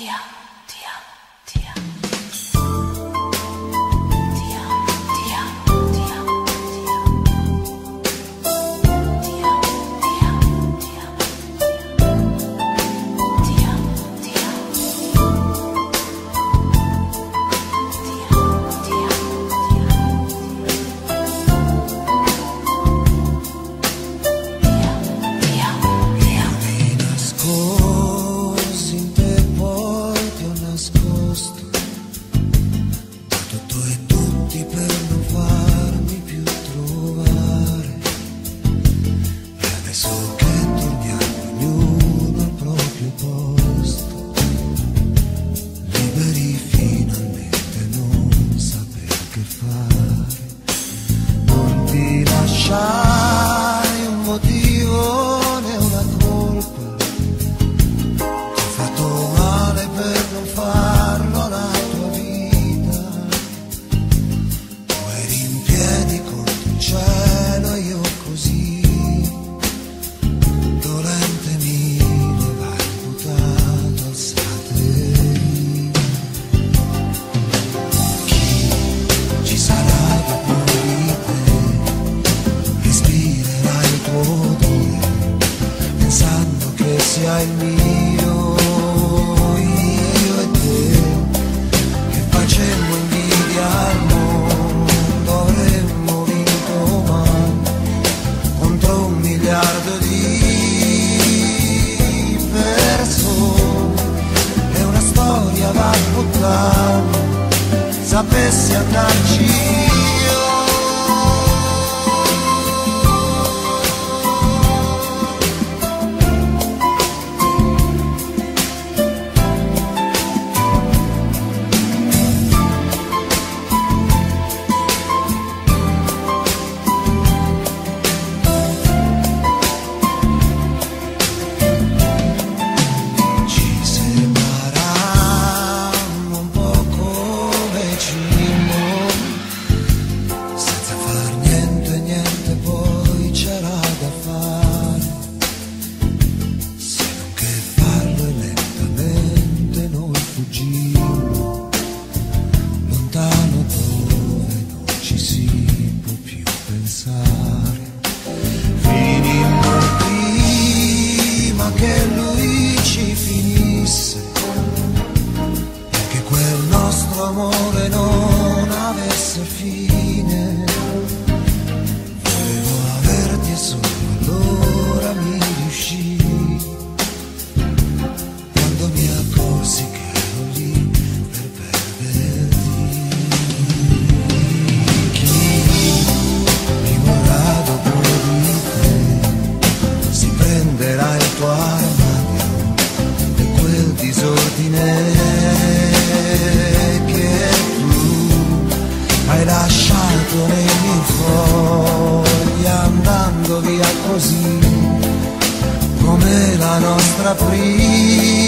对呀 shine. cartone in foglia andando via così come la nostra prima.